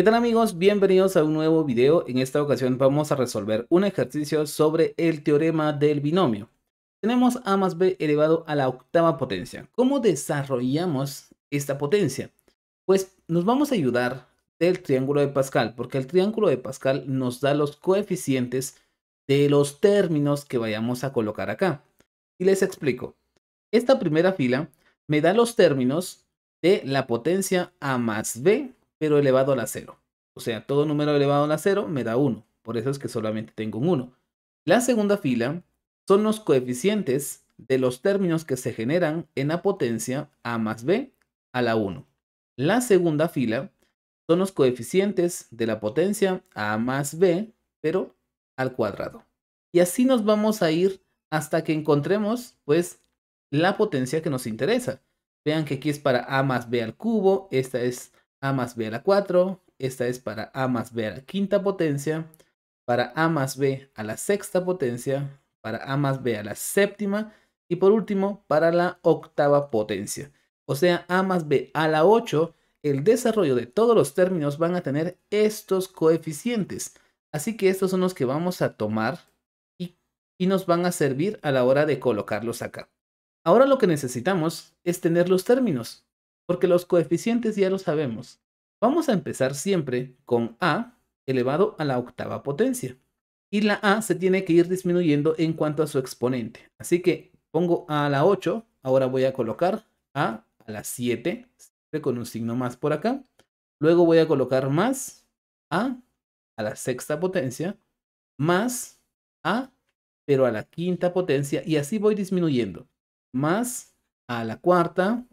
¿Qué tal amigos? Bienvenidos a un nuevo video. En esta ocasión vamos a resolver un ejercicio sobre el teorema del binomio. Tenemos a más b elevado a la octava potencia. ¿Cómo desarrollamos esta potencia? Pues nos vamos a ayudar del triángulo de Pascal, porque el triángulo de Pascal nos da los coeficientes de los términos que vayamos a colocar acá. Y les explico. Esta primera fila me da los términos de la potencia a más b pero elevado a la 0. O sea, todo número elevado a la 0 me da 1. Por eso es que solamente tengo un 1. La segunda fila son los coeficientes de los términos que se generan en la potencia a más b a la 1. La segunda fila son los coeficientes de la potencia a más b, pero al cuadrado. Y así nos vamos a ir hasta que encontremos, pues, la potencia que nos interesa. Vean que aquí es para a más b al cubo, esta es a más b a la 4, esta es para a más b a la quinta potencia, para a más b a la sexta potencia, para a más b a la séptima y por último para la octava potencia. O sea, a más b a la 8, el desarrollo de todos los términos van a tener estos coeficientes. Así que estos son los que vamos a tomar y, y nos van a servir a la hora de colocarlos acá. Ahora lo que necesitamos es tener los términos porque los coeficientes ya lo sabemos. Vamos a empezar siempre con a elevado a la octava potencia. Y la a se tiene que ir disminuyendo en cuanto a su exponente. Así que pongo a a la 8, ahora voy a colocar a a la 7, con un signo más por acá. Luego voy a colocar más a a la sexta potencia, más a, pero a la quinta potencia, y así voy disminuyendo. Más a la cuarta,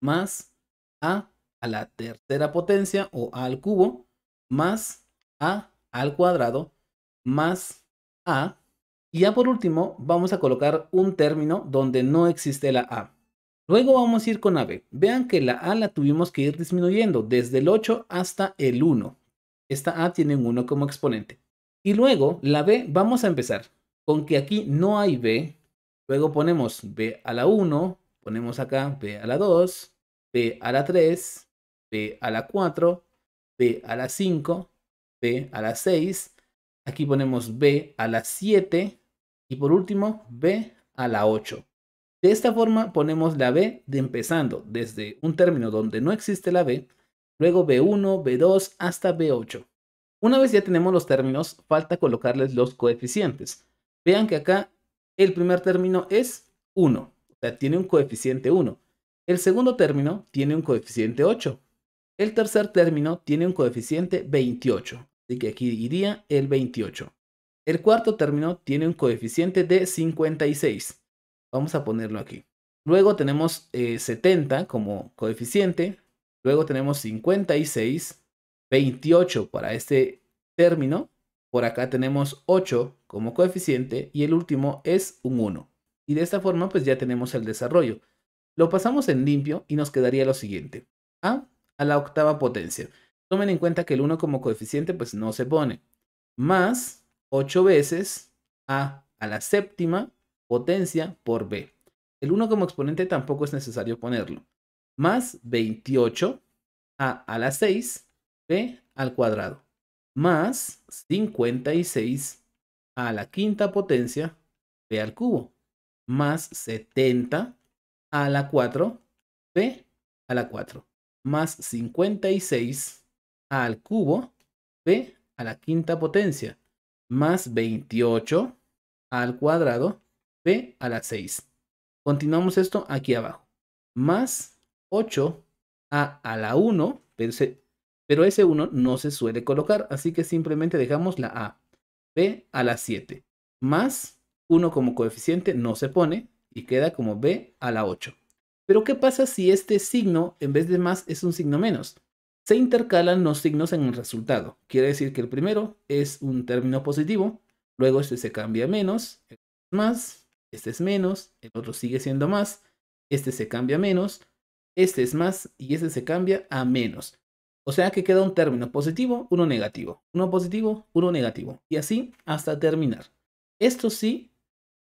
más a a la tercera potencia o a al cubo más a al cuadrado más a. Y ya por último vamos a colocar un término donde no existe la a. Luego vamos a ir con AB. Vean que la A la tuvimos que ir disminuyendo desde el 8 hasta el 1. Esta A tiene un 1 como exponente. Y luego la B vamos a empezar con que aquí no hay B. Luego ponemos B a la 1, ponemos acá B a la 2, B a la 3, B a la 4, B a la 5, B a la 6. Aquí ponemos B a la 7 y por último B a la 8. De esta forma ponemos la B de empezando desde un término donde no existe la B, luego B1, B2 hasta B8. Una vez ya tenemos los términos, falta colocarles los coeficientes. Vean que acá el primer término es 1, o sea, tiene un coeficiente 1. El segundo término tiene un coeficiente 8. El tercer término tiene un coeficiente 28. Así que aquí iría el 28. El cuarto término tiene un coeficiente de 56. Vamos a ponerlo aquí. Luego tenemos 70 eh, como coeficiente. Luego tenemos 56, 28 para este término. Por acá tenemos 8 como coeficiente y el último es un 1. Y de esta forma pues ya tenemos el desarrollo. Lo pasamos en limpio y nos quedaría lo siguiente. A a la octava potencia. Tomen en cuenta que el 1 como coeficiente pues no se pone. Más 8 veces a a la séptima potencia por b. El 1 como exponente tampoco es necesario ponerlo. Más 28 a a la 6 b al cuadrado. Más 56 a la quinta potencia b al cubo. Más 70 a la 4, b a la 4, más 56 al cubo, b a la quinta potencia, más 28 al cuadrado, b a la 6. Continuamos esto aquí abajo. Más 8 a a la 1, pero ese, pero ese 1 no se suele colocar, así que simplemente dejamos la a. b a la 7. Más 1 como coeficiente no se pone, y queda como b a la 8. Pero ¿qué pasa si este signo en vez de más es un signo menos? Se intercalan los signos en el resultado. Quiere decir que el primero es un término positivo, luego este se cambia a menos, más, este es menos, el otro sigue siendo más, este se cambia a menos, este es más y este se cambia a menos. O sea que queda un término positivo, uno negativo, uno positivo, uno negativo, y así hasta terminar. Esto sí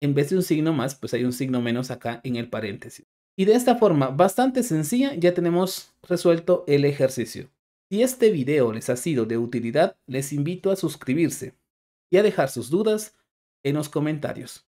en vez de un signo más, pues hay un signo menos acá en el paréntesis. Y de esta forma bastante sencilla ya tenemos resuelto el ejercicio. Si este video les ha sido de utilidad, les invito a suscribirse y a dejar sus dudas en los comentarios.